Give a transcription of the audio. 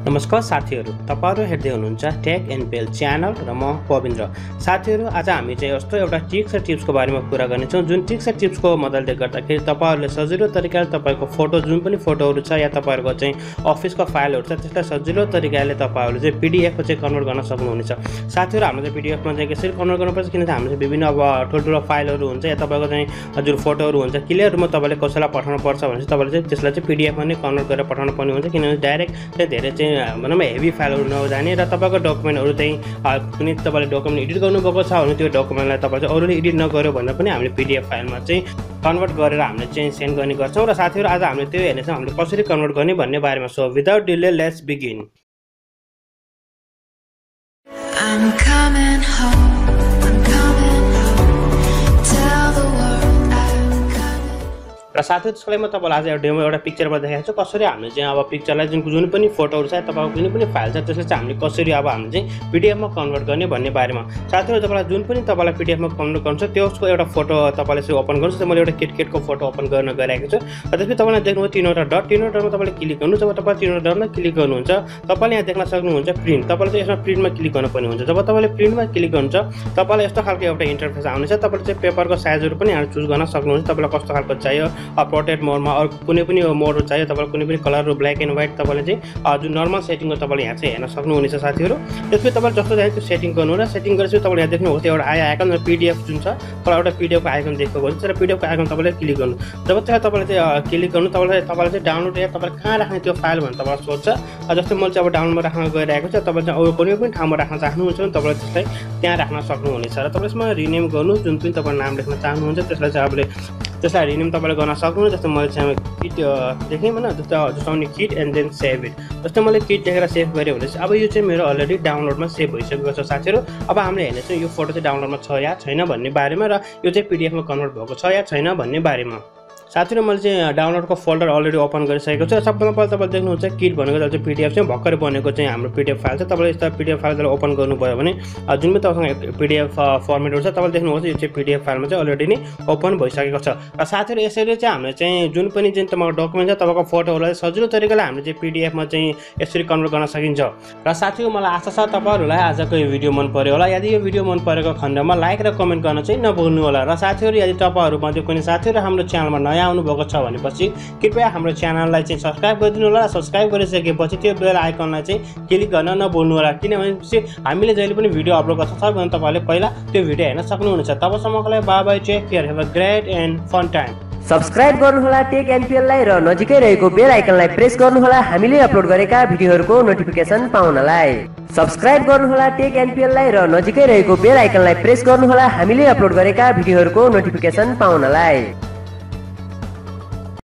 नमस्कार साथीहरू तपाईँहरू हेर्दै हुनुहुन्छ टेक एनपिएल च्यानल र म पविन्द्र। साथीहरू आज हामी चाहिँ यस्तो एउटा टिप्स र टिप्सको बारेमा कुरा गर्नेछौँ जुन टिप्स र टिप्सको मद्दतले गर्दाखेरि तपाईँहरूले सजिलो तरिकाले तपाईँको फोटो जुन पनि फोटोहरू छ या तपाईँहरूको चाहिँ अफिसको फाइलहरू छ त्यसलाई सजिलो तरिकाले तपाईँहरूले चाहिँ पिडिएफको चाहिँ कन्भर्ट गर्न सक्नुहुनेछ। साथीहरू हाम्रो चाहिँ पिडिएफमा चाहिँ कसरी कन्भर्ट गर्नुपर्छ किनभने हाम्रो चाहिँ विभिन्न अब ठुल्ठुलो फाइलहरू हुन्छ या तपाईँको चाहिँ जुन फोटोहरू हुन्छ क्लियर रूपमा तपाईँले कसैलाई पठाउनु पर्छ भने चाहिँ तपाईँले चाहिँ त्यसलाई चाहिँ पिडिएफमा नै कन्भर्ट गरेर पठाउनु पर्ने हुन्छ किनभने डाइरेक्ट चाहिँ धेरै चाहिँ भनौँ न हेभी फाइलहरू नजाने र तपाईँको डकुमेन्टहरू चाहिँ कुनै तपाईँले डकुमेन्ट एडिट गर्नुभएको छ भने त्यो डकुमेन्टलाई तपाईँ चाहिँ अरूले एडिट नगर्यो भन्दा पनि हामीले पिडिएफ फाइलमा चाहिँ कन्भर्ट गरेर हामीले चाहिँ सेन्ड गर्ने गर्छौँ र साथीहरू आज हामीले त्यो हेर्नेछौँ हामीले कसरी कन्भर्ट गर्ने भन्ने बारेमा so without delay let's begin. र साथै त्यसको लागि म तपाईँलाई आज एउटा डेमो एउटा पिक्चरमा देखाएको छु। कसरी हामीले चाहिँ अब पिक्चरलाई जुन जुन पनि फोटोहरू छ तपाईँको कुनै पनि फाइल छ त्यसलाई चाहिँ हामीले कसरी अब हामीले चाहिँ पिडिएफमा कन्भर्ट गर्ने भन्ने बारेमा। साथीहरू तपाईँलाई जुन पनि तपाईँलाई पिडिएफमा कन्भर्ट गर्नु छ त्यसको एउटा फोटो तपाईँले चाहिँ ओपन गर्नुहोस् मैले एउटा किटकेटको फोटो ओपन गर्न गइरहेको छु। र त्यसपछि तपाईँले देख्नुभयो तिनवटा डट तिनवटा डटमा तपाईँले क्लिक गर्नु जब तपाईँ तिनवटा डटमा क्लिक गर्नुहुन्छ तपाईँले यहाँ देख्न सक्नुहुन्छ प्रिन्ट तपाईँले चाहिँ यसमा प्रिन्टमा क्लिक गर्नुपर्ने हुन्छ। जब तपाईँले प्रिन्टमा क्लिक गर्नुहुन्छ तपाईँलाई यस्तो खालको एउटा इन्टरफेस आउनेछ तपाईँले चाहिँ पेपरको साइजहरू पनि यहाँ चुज गर्न सक्नुहुन्छ। तपाईँलाई कस्तो खालको चाहियो पोर्ट्रेट मोडमा अरू कुनै पनि मोडहरू चाहियो तपाईँलाई कुनै पनि कलर ब्ल्याक एन्ड व्हाइट तपाईँले चाहिँ जुन नर्मल सेटिङको तपाईँले यहाँ चाहिँ हेर्न सक्नुहुनेछ साथीहरू। त्यसपछि तपाईँले जस्तो चाहियो त्यो सेटिङ गर्नु र सेटिङ गरेपछि तपाईँले यहाँ देख्नुहोस् एउटा आयो आइकन पिडिएफ जुन छ तपाईँलाई एउटा पिडिएफको आइकन देखेको हुन्छ र पिडिएफको आइकन तपाईँले क्लिक गर्नु। जब त्यसलाई तपाईँले चाहिँ क्लिक गर्नु तपाईँलाई तपाईँलाई चाहिँ डाउनलोड या तपाईँले कहाँ राख्ने त्यो फाइल भनेर तपाईँलाई सोध्छ। जस्तै मैले चाहिँ अब डाउनलोडमा राख्न गइरहेको छ तपाईँ चाहिँ अरू कुनै पनि ठाउँमा राख्न चाहनुहुन्छ भने तपाईँले त्यसलाई त्यहाँ राख्न सक्नुहुनेछ। र तपाईँले यसमा रिनेम गर्नु जुन पनि तपाईँ नाम लेख्न चाहनुहुन्छ त्यसलाई चाहिँ तपाईँले त्यसलाई रिनेम तपाईँले गर्न सक्नुहुन्छ जस्तै मैले चाहिँ किट लेखेँ होइन जस्तो जस्तो kit and then save it जस्तै मैले किट लेखेर सेभ गरेँ भने चाहिँ अब यो चाहिँ मेरो अलरेडी डाउनलोडमा सेभ भइसकेको छ साथीहरू। अब हामीले हेर्ने चाहिँ यो फोटो चाहिँ डाउनलोडमा छ या छैन भन्ने बारेमा र यो चाहिँ पिडिएफमा कन्भर्ट भएको छ या छैन भन्ने बारेमा। साथीहरू मैले चाहिँ डाउनलोडको फोल्डर अलरेडी ओपन गरिसकेको छु। सबभन्दा पहिला तपाईँले देख्नुहुन्छ किट भनेको चाहिँ पिडिएफ चाहिँ भर्खरै बनेको चाहिँ हाम्रो पिडिएफ फाइल छ। तपाईँले यस्तो पिडिएफ फाइल ओपन गर्नुभयो भने जुन पनि तपाईँसँग पिडिएफ फर्मेटहरू छ तपाईँले देख्नुहुन्छ यो चाहिँ पिडिएफ फाइलमा चाहिँ अलरेडी नै ओपन भइसकेको छ। र साथीहरू यसरी चाहिँ हामीले चाहिँ जुन पनि जुन तपाईँको डकुमेन्ट छ तपाईँको फोटोहरूलाई सजिलो तरिकाले हामीले चाहिँ पिडिएफमा चाहिँ यसरी कन्भर्ट गर्न सकिन्छ। र साथीहरू मलाई आशा छ तपाईँहरूलाई आजको यो भिडियो मन पऱ्यो होला। यदि यो भिडियो मन परेको खण्डमा लाइक र कमेन्ट गर्न चाहिँ नभुल्नु होला र साथीहरू यदि तपाईँहरूमध्ये कुनै साथीहरू हाम्रो च्यानलमा नयाँ आउनुभएको छ भनेपछि कृपया हाम्रो च्यानललाई चाहिँ सब्सक्राइब गरिदिनु होला। सब्सक्राइब गरिसकेपछि त्यो बेल आइकनलाई चाहिँ क्लिक गर्न नभुल्नु होला। किनभने चाहिँ हामीले जहिले पनि भिडियो अपलोड गर्छ सबभन्दा तपाईँले पहिला त्यो भिडियो हेर्न सक्नुहुनेछ। तबसम्मको लागि bye take care have a great and fun time subscribe गर्नुहोला टेक एनपिएललाई र नजिकै रहेको बेल आइकनलाई प्रेस गर्नुहोला हामीले अपलोड गरेका भिडियोहरूको नोटिफिकेसन पाउनलाई। सब्सक्राइब गर्नुहोला टेक एनपिएललाई र नजिकै रहेको बेल आइकनलाई प्रेस गर्नुहोला हामीले अपलोड गरेका भिडियोहरूको नोटिफिकेसन पाउनलाई।